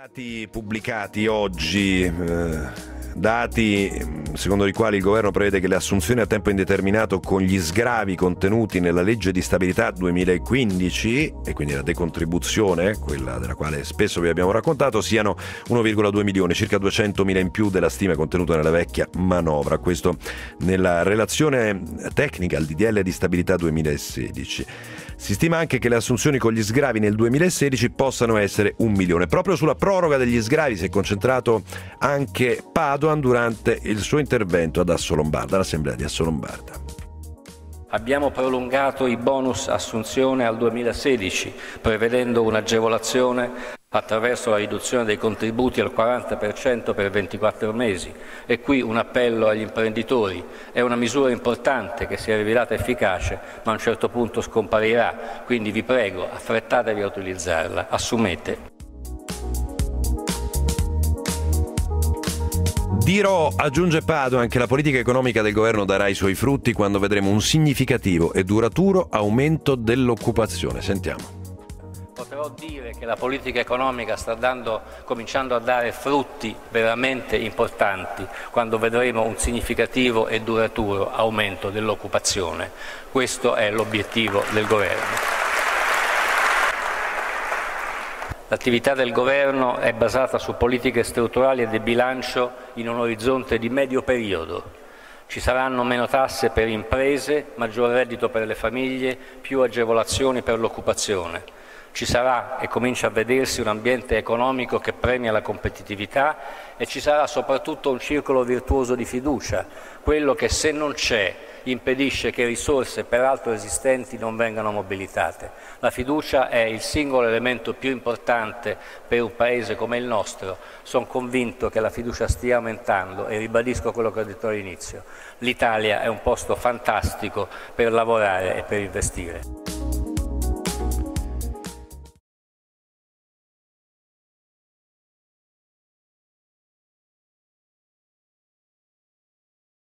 Dati pubblicati oggi, eh, dati secondo i quali il governo prevede che le assunzioni a tempo indeterminato con gli sgravi contenuti nella legge di stabilità 2015 e quindi la decontribuzione, quella della quale spesso vi abbiamo raccontato, siano 1,2 milioni, circa 200 mila in più della stima contenuta nella vecchia manovra. Questo nella relazione tecnica al DDL di stabilità 2016. Si stima anche che le assunzioni con gli sgravi nel 2016 possano essere un milione. Proprio sulla proroga degli sgravi si è concentrato anche Padoan durante il suo intervento ad Assolombarda, all'Assemblea di Assolombarda. Abbiamo prolungato i bonus assunzione al 2016, prevedendo un'agevolazione attraverso la riduzione dei contributi al 40% per 24 mesi. E qui un appello agli imprenditori. È una misura importante che si è rivelata efficace, ma a un certo punto scomparirà. Quindi vi prego, affrettatevi a utilizzarla, assumete. Dirò, aggiunge Padoan, che la politica economica del governo darà i suoi frutti quando vedremo un significativo e duraturo aumento dell'occupazione. Sentiamo. Potrò dire che la politica economica sta dando, cominciando a dare frutti veramente importanti quando vedremo un significativo e duraturo aumento dell'occupazione. Questo è l'obiettivo del governo. L'attività del Governo è basata su politiche strutturali e di bilancio in un orizzonte di medio periodo. Ci saranno meno tasse per imprese, maggior reddito per le famiglie, più agevolazioni per l'occupazione. Ci sarà e comincia a vedersi un ambiente economico che premia la competitività e ci sarà soprattutto un circolo virtuoso di fiducia, quello che se non c'è impedisce che risorse peraltro esistenti non vengano mobilitate. La fiducia è il singolo elemento più importante per un Paese come il nostro. Sono convinto che la fiducia stia aumentando e ribadisco quello che ho detto all'inizio. L'Italia è un posto fantastico per lavorare e per investire.